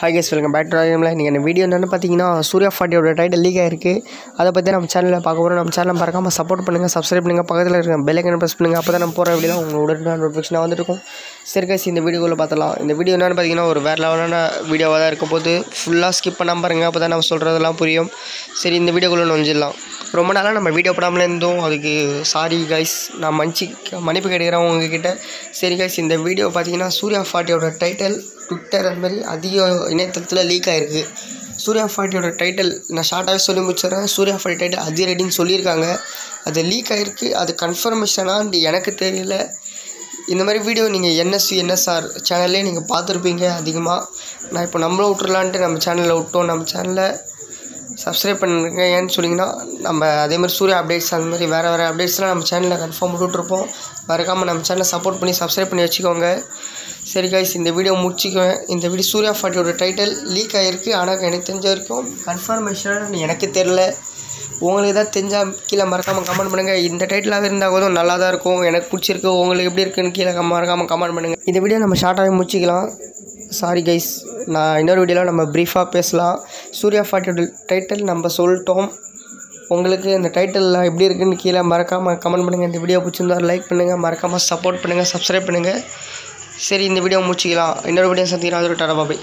Hi guys welcome back to ராஜமில் நீங்கள் இந்த video என்னென்னு பார்த்தீங்கன்னா சூர்யா ஃபாட்டியோட டைட்டில் லீக் ஆயிருக்கு. அதை பற்றி நம்ம சேனலில் பார்க்க போகிறோம் நம்ம சேனலில் மறக்காமல் சப்போர்ட் பண்ணுங்கள் சப்ஸ்கிரைப் பண்ணுங்கள் பக்கத்தில் இருக்க பெல்லைக்கன் ப்ரெஸ் பண்ணுங்கள் அப்போ தான் நம்ம போகிற வீடியோ உங்கள் உடனே நோட்டிஃபிகேஷனாக வந்துருக்கும் சரி கேஸ் இந்த வீடியோக்குள்ளே பார்த்தலாம் இந்த வீடியோ என்னென்னு பார்த்தீங்கன்னா ஒரு வேறு லெவலான வீடியோவாக தான் இருக்கும் போது ஃபுல்லாக ஸ்கிப் பண்ணாமல் பாருங்கள் அப்போ தான் நம்ம சொல்கிறதெல்லாம் புரியும். சரி இந்த வீடியோக்குள்ளே நுழைஞ்சிடலாம். ரொம்ப நாளாக நம்ம வீடியோ போடாமலே இருந்தோம். அதுக்கு சாரி கைஸ் நான் மன்னிச்சு மன்னிப்பு கேட்குறேன் உங்ககிட்ட. சரி கைஸ் இந்த வீடியோ பார்த்தீங்கன்னா சூர்யா ஃபார்ட்டியோட டைட்டில் ட்விட்டர் அதுமாதிரி அதிக இணையதளத்தில் லீக் ஆகிருக்கு சூர்யா ஃபார்ட்டியோட டைட்டில் நான் ஷார்ட்டாகவே சொல்லி முடிச்சிடுறேன். சூர்யா ஃபார்ட்டி டைட்டில் அதி ரெடின்னு சொல்லியிருக்காங்க. அது லீக் ஆகிருக்கு அது கன்ஃபர்மேஷனாக எனக்கு தெரியல. இந்த மாதிரி வீடியோ நீங்கள் என்எஸ்சி என்எஸ்ஆர் சேனல்லே நீங்கள் பார்த்துருப்பீங்க அதிகமாக நான் இப்போ நம்மளும் விட்டுறலான்ட்டு நம்ம சேனலில் விட்டோம். நம்ம சேனலில் சப்ஸ்கிரைப் பண்ணுங்க ஏன்னு சொன்னீங்கன்னா நம்ம அதே மாதிரி சூர்யா அப்டேட்ஸ் அந்த மாதிரி வேறு வேறு அப்டேட்ஸ்லாம் நம்ம சேனலில் கன்ஃபார்ம் விட்டுட்ருப்போம் மறக்காமல் நம்ம சேனலை சப்போர்ட் பண்ணி சப்ஸ்கிரைப் பண்ணி வச்சுக்கோங்க. சரி கைஸ் இந்த வீடியோ முடிச்சுக்குவேன். இந்த வீடியோ சூர்யா ஃபாட்டியோட டைட்டில் லீக் ஆகிருக்கு ஆனால் எனக்கு தெரிஞ்ச வரைக்கும் கன்ஃபர்மேஷன் எனக்கு தெரில உங்களுக்கு தான் தெரிஞ்சால் கீழே மறக்காமல் கமெண்ட் பண்ணுங்கள் இந்த டைட்டிலாக இருந்தால் கூட நல்லா தான் இருக்கும். எனக்கு பிடிச்சிருக்கு. உங்களுக்கு எப்படி இருக்குன்னு கீழே மறக்காமல் கமெண்ட் பண்ணுங்கள் இந்த வீடியோ நம்ம ஷார்ட்டாகவே முடிச்சிக்கலாம். சாரி கைஸ் நான் இன்னொரு வீடியோவில் நம்ம ப்ரீஃபாக பேசலாம். சூர்யா ஃபார்ட்டியோட டைட்டில் நம்ம சொல்லிட்டோம். உங்களுக்கு இந்த டைட்டிலில் எப்படி இருக்குன்னு கீழே மறக்காமல் கமெண்ட் பண்ணுங்கள் இந்த வீடியோ பிடிச்சிருந்தா லைக் பண்ணுங்கள் மறக்காமல் சப்போர்ட் பண்ணுங்கள் சப்ஸ்கிரைப் பண்ணுங்கள் சரி இந்த வீடியோ முடிச்சிக்கலாம். இன்னொரு வீடியோ சந்திக்கிறேன் அது டாடா பாபை